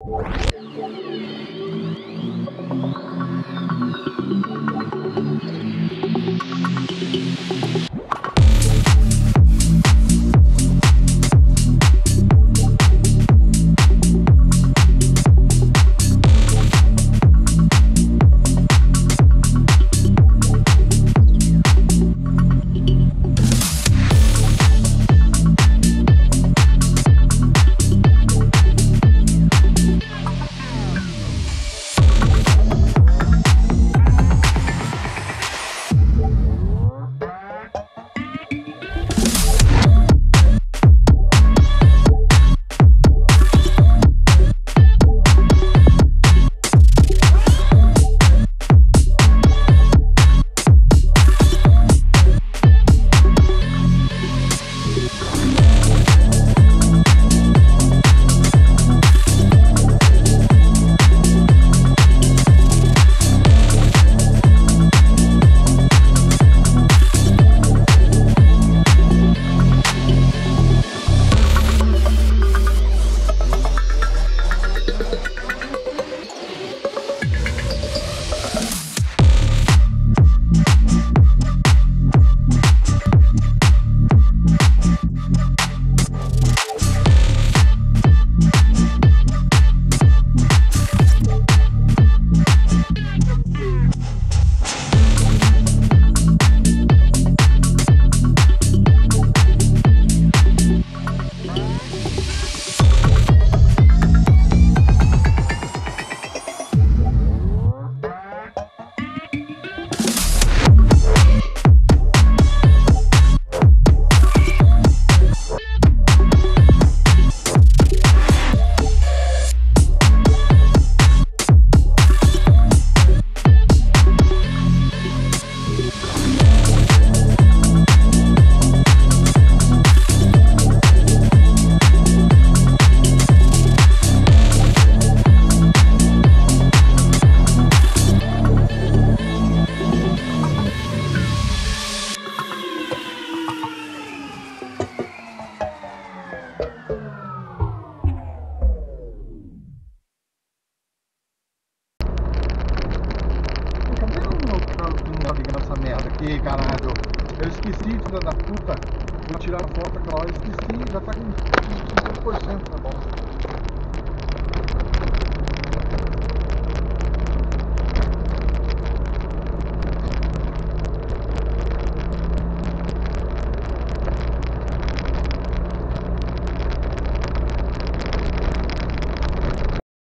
you carro que não tá ligando essa merda aqui, caralho? Eu esqueci, filha da puta. Vou tirar a foto aquela hora, eu esqueci, já tá com 50% na bosta.